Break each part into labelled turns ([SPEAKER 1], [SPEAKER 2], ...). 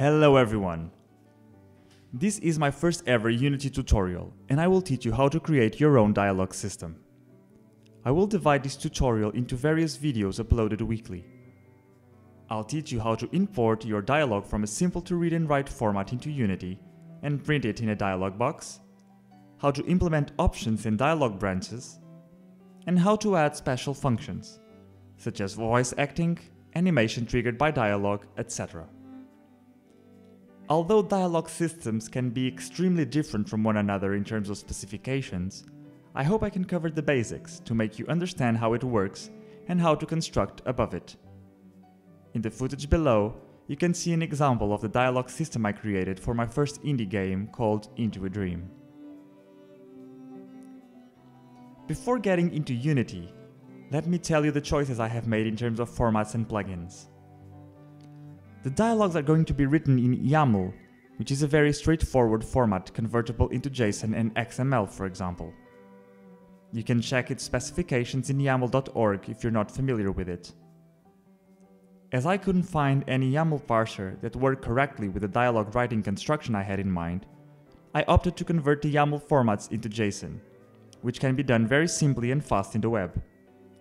[SPEAKER 1] Hello everyone! This is my first ever Unity tutorial and I will teach you how to create your own dialog system. I will divide this tutorial into various videos uploaded weekly. I'll teach you how to import your dialog from a simple to read and write format into Unity and print it in a dialog box, how to implement options and dialog branches, and how to add special functions, such as voice acting, animation triggered by dialog, etc. Although dialog systems can be extremely different from one another in terms of specifications, I hope I can cover the basics to make you understand how it works and how to construct above it. In the footage below, you can see an example of the dialog system I created for my first indie game called Into a Dream. Before getting into Unity, let me tell you the choices I have made in terms of formats and plugins. The dialogues are going to be written in YAML, which is a very straightforward format convertible into JSON and XML for example. You can check its specifications in yaml.org if you're not familiar with it. As I couldn't find any YAML parser that worked correctly with the dialog writing construction I had in mind, I opted to convert the YAML formats into JSON, which can be done very simply and fast in the web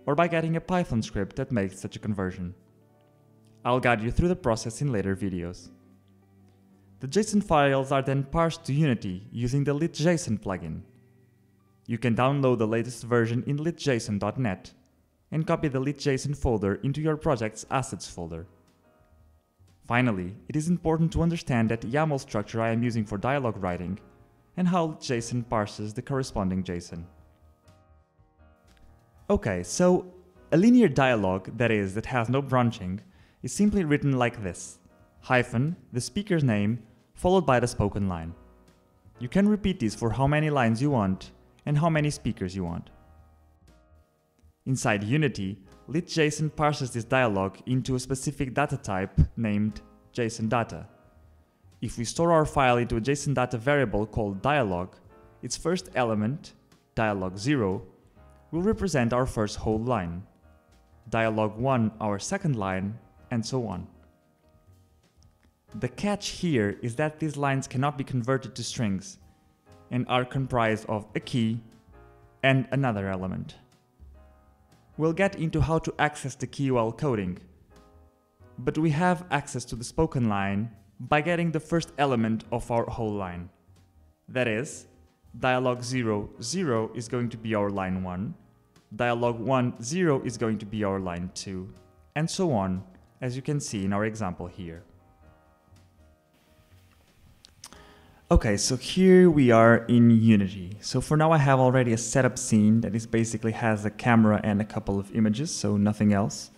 [SPEAKER 1] or by getting a Python script that makes such a conversion. I'll guide you through the process in later videos. The JSON files are then parsed to Unity using the litjson plugin. You can download the latest version in litjson.net and copy the litjson folder into your project's assets folder. Finally, it is important to understand that YAML structure I am using for dialog writing and how JSON parses the corresponding JSON. Okay, so a linear dialog, that is, that has no branching, is simply written like this, hyphen, the speaker's name, followed by the spoken line. You can repeat this for how many lines you want and how many speakers you want. Inside Unity, litjson parses this dialog into a specific data type named JSON data. If we store our file into a JSON data variable called dialog, its first element, dialog0, will represent our first whole line, dialog 1 our second line, and so on. The catch here is that these lines cannot be converted to strings and are comprised of a key and another element. We'll get into how to access the key while coding, but we have access to the spoken line by getting the first element of our whole line. That is, dialog 0, 0 is going to be our line 1, dialog 1, 0 is going to be our line 2, and so on, as you can see in our example here. Okay, so here we are in Unity. So for now I have already a setup scene that is basically has a camera and a couple of images, so nothing else.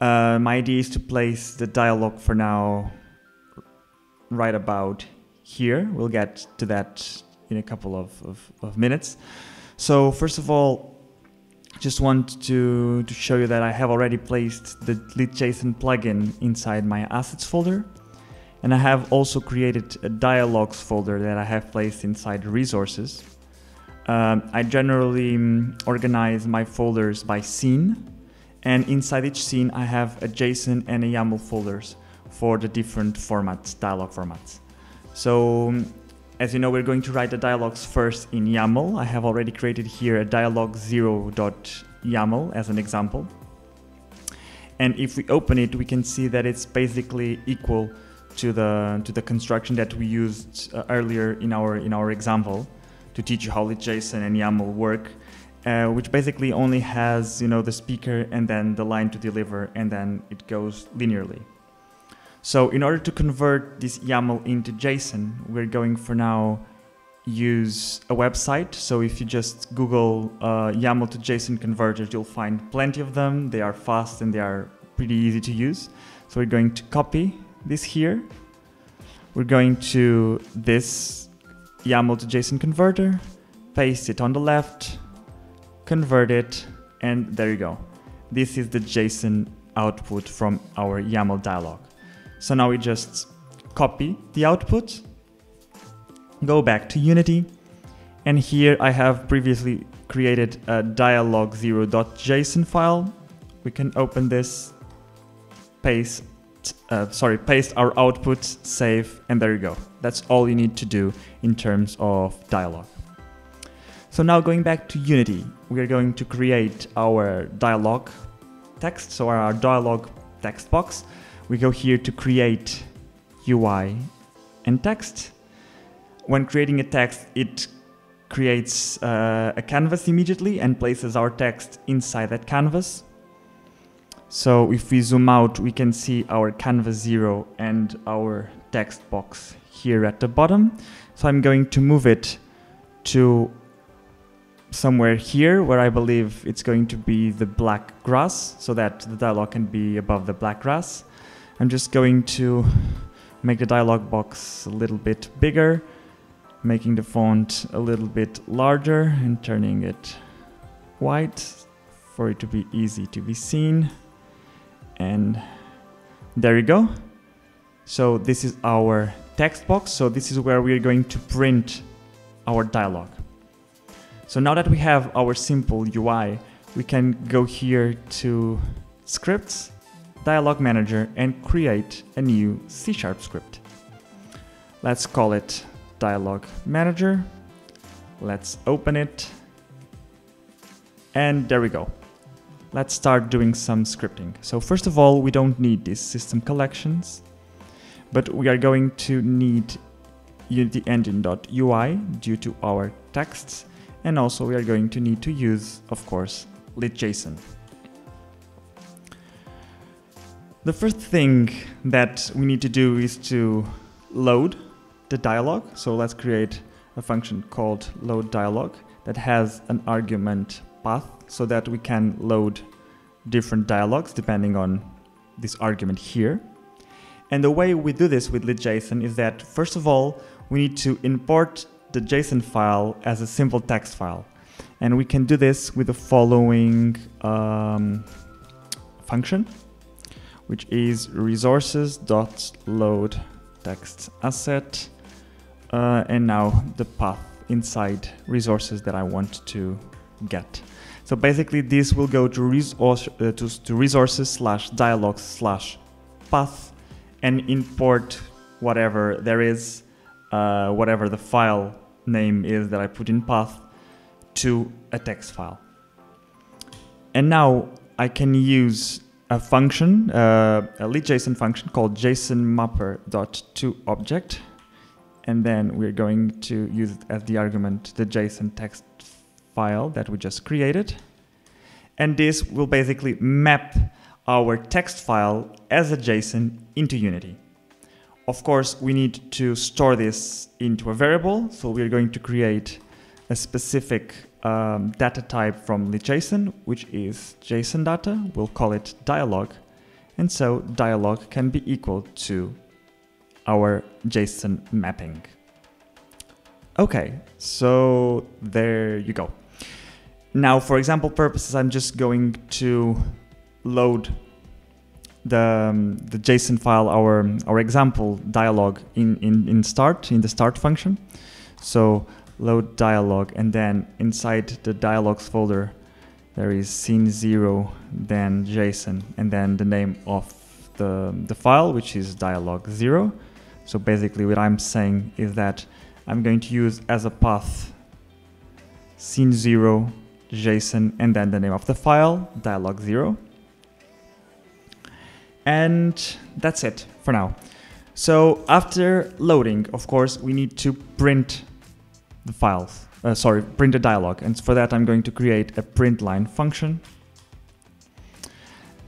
[SPEAKER 1] Uh, my idea is to place the dialog for now right about here. We'll get to that in a couple of, of, of minutes. So first of all, just want to, to show you that I have already placed the litjson plugin inside my assets folder. And I have also created a dialogues folder that I have placed inside resources. Um, I generally um, organize my folders by scene. And inside each scene, I have a JSON and a YAML folders for the different formats, dialog formats. So um, as you know, we're going to write the dialogues first in YAML. I have already created here a dialog0.yaml as an example. And if we open it, we can see that it's basically equal to the to the construction that we used uh, earlier in our in our example to teach you how JSON and YAML work, uh, which basically only has you know the speaker and then the line to deliver, and then it goes linearly. So in order to convert this YAML into JSON, we're going for now use a website. So if you just Google uh, YAML to JSON converters, you'll find plenty of them. They are fast and they are pretty easy to use. So we're going to copy this here. We're going to this YAML to JSON converter, paste it on the left, convert it, and there you go. This is the JSON output from our YAML dialog. So now we just copy the output, go back to Unity, and here I have previously created a dialog0.json file. We can open this, paste uh, sorry, paste our output, save, and there you go. That's all you need to do in terms of dialog. So now going back to Unity, we are going to create our dialog text, so our dialog text box. We go here to create UI and text. When creating a text, it creates uh, a canvas immediately and places our text inside that canvas. So if we zoom out, we can see our canvas zero and our text box here at the bottom. So I'm going to move it to somewhere here where I believe it's going to be the black grass so that the dialog can be above the black grass. I'm just going to make the dialog box a little bit bigger, making the font a little bit larger and turning it white for it to be easy to be seen. And there you go. So this is our text box. So this is where we are going to print our dialog. So now that we have our simple UI, we can go here to scripts, dialog manager and create a new C sharp script. Let's call it dialog manager. Let's open it. And there we go. Let's start doing some scripting. So first of all, we don't need these system collections, but we are going to need unityengine.ui due to our texts and also we are going to need to use, of course, lit.json. The first thing that we need to do is to load the dialog. So let's create a function called load dialog that has an argument path so that we can load different dialogues depending on this argument here. And the way we do this with lit.json is that first of all, we need to import the JSON file as a simple text file. And we can do this with the following um, function, which is resources.load text asset. Uh, and now the path inside resources that I want to get. So basically this will go to, resource, uh, to, to resources slash dialog slash path and import whatever there is uh, whatever the file name is that I put in path to a text file. And now I can use a function, uh, a lit.json function called jsonmapper.toObject. And then we're going to use it as the argument the JSON text file that we just created. And this will basically map our text file as a JSON into Unity. Of course, we need to store this into a variable. So we're going to create a specific um, data type from lit.json, which is JSON data. We'll call it dialog. And so dialog can be equal to our JSON mapping. Okay, so there you go. Now, for example purposes, I'm just going to load the, um, the JSON file, our, our example dialog in, in, in start, in the start function. So load dialog and then inside the dialogs folder there is scene 0 then JSON and then the name of the, the file which is dialog 0 so basically what I'm saying is that I'm going to use as a path scene 0 JSON and then the name of the file dialog 0 and that's it for now. So after loading, of course, we need to print files, uh, sorry, print a dialog. And for that, I'm going to create a print line function.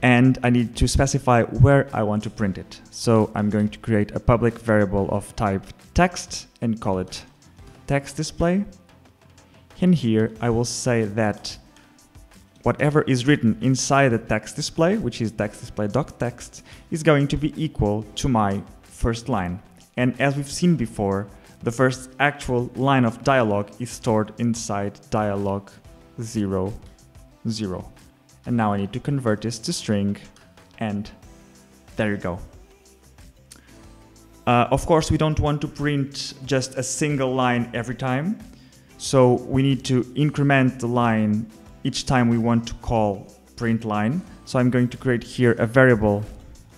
[SPEAKER 1] And I need to specify where I want to print it. So I'm going to create a public variable of type text and call it text display. And here I will say that whatever is written inside the text display, which is text display doc text, is going to be equal to my first line. And as we've seen before, the first actual line of dialog is stored inside dialog 0, 0. And now I need to convert this to string and there you go. Uh, of course, we don't want to print just a single line every time. So we need to increment the line each time we want to call print line. So I'm going to create here a variable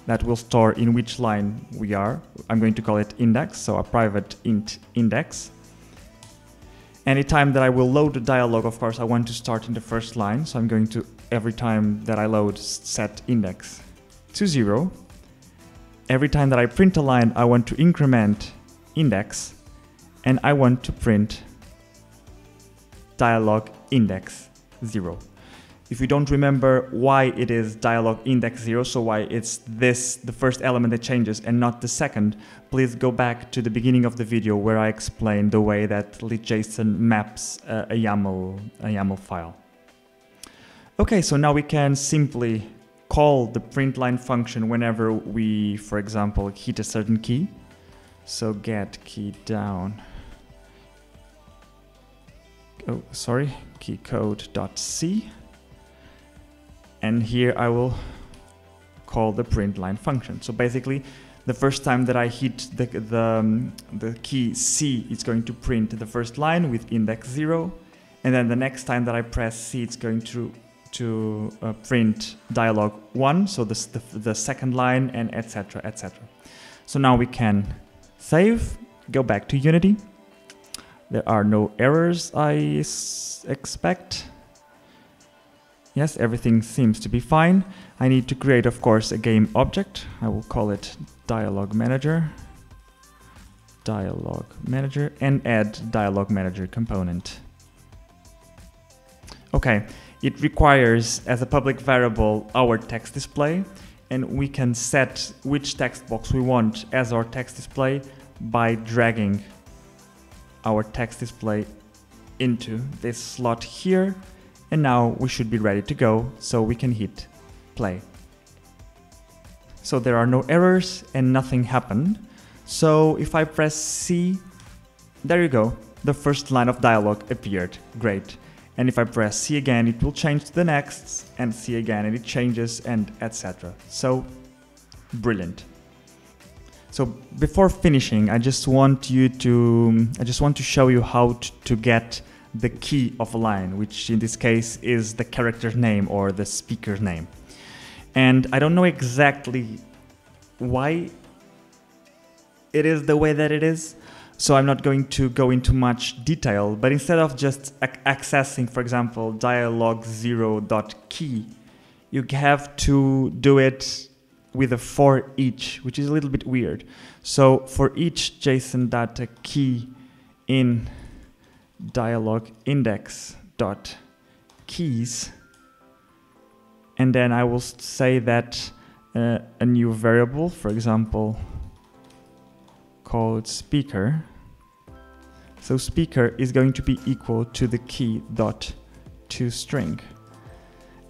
[SPEAKER 1] that will store in which line we are. I'm going to call it index, so a private int index. Anytime that I will load the dialog, of course, I want to start in the first line. So I'm going to, every time that I load, set index to zero. Every time that I print a line, I want to increment index and I want to print dialog index zero if you don't remember why it is dialog index 0, so why it's this, the first element that changes and not the second, please go back to the beginning of the video where I explain the way that LitJSON maps uh, a, YAML, a YAML file. Okay, so now we can simply call the printline function whenever we, for example, hit a certain key. So get key down. Oh, sorry, keycode.c and here I will call the print line function. So basically, the first time that I hit the, the, um, the key C, it's going to print the first line with index 0, and then the next time that I press C, it's going to, to uh, print dialog 1, so this, the, the second line, and etc, etc. So now we can save, go back to Unity. There are no errors I expect. Yes, everything seems to be fine. I need to create, of course, a game object. I will call it dialog manager, dialog manager, and add dialog manager component. Okay, it requires as a public variable our text display, and we can set which text box we want as our text display by dragging our text display into this slot here and now we should be ready to go, so we can hit play. So there are no errors and nothing happened. So if I press C, there you go, the first line of dialogue appeared, great. And if I press C again, it will change to the next, and C again, and it changes, and etc. So, brilliant. So before finishing, I just want you to, I just want to show you how to get the key of a line, which in this case is the character's name or the speaker's name. And I don't know exactly why it is the way that it is, so I'm not going to go into much detail, but instead of just accessing, for example, dialog0.key, you have to do it with a for each, which is a little bit weird. So for each JSON data key in dialog index dot keys. And then I will say that uh, a new variable for example called speaker. So speaker is going to be equal to the key dot to string.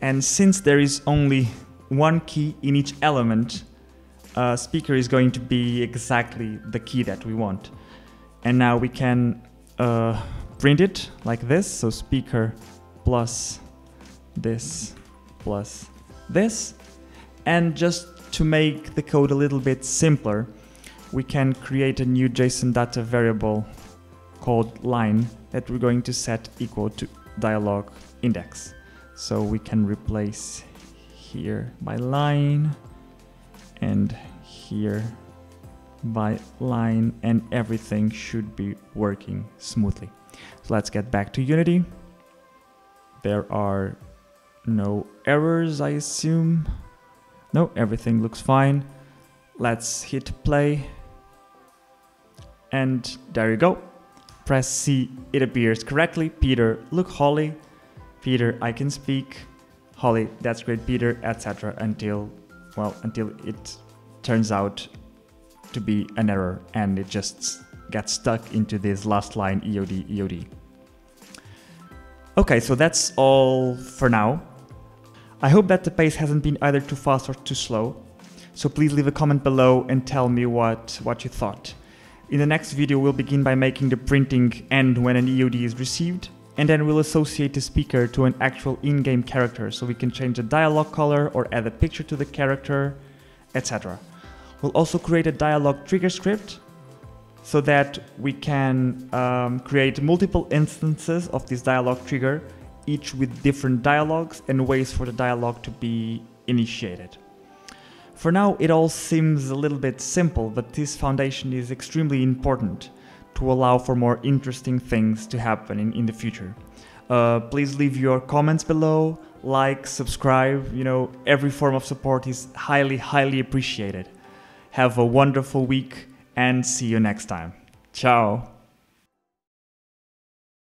[SPEAKER 1] And since there is only one key in each element uh, speaker is going to be exactly the key that we want. And now we can uh, print it like this. So speaker plus this plus this. And just to make the code a little bit simpler, we can create a new JSON data variable called line that we're going to set equal to dialog index. So we can replace here by line and here by line and everything should be working smoothly. So let's get back to Unity. There are no errors, I assume. No, everything looks fine. Let's hit play. And there you go. Press C, it appears correctly. Peter, look Holly. Peter, I can speak. Holly, that's great, Peter, etc. Until, well, until it turns out to be an error and it just get stuck into this last line EOD EOD. Okay, so that's all for now. I hope that the pace hasn't been either too fast or too slow. So please leave a comment below and tell me what, what you thought. In the next video, we'll begin by making the printing end when an EOD is received, and then we'll associate the speaker to an actual in-game character so we can change the dialogue color or add a picture to the character, etc. We'll also create a dialogue trigger script so that we can um, create multiple instances of this dialog trigger, each with different dialogues and ways for the dialogue to be initiated. For now, it all seems a little bit simple, but this foundation is extremely important to allow for more interesting things to happen in, in the future. Uh, please leave your comments below, like, subscribe. You know, every form of support is highly, highly appreciated. Have a wonderful week and see you next time. Ciao.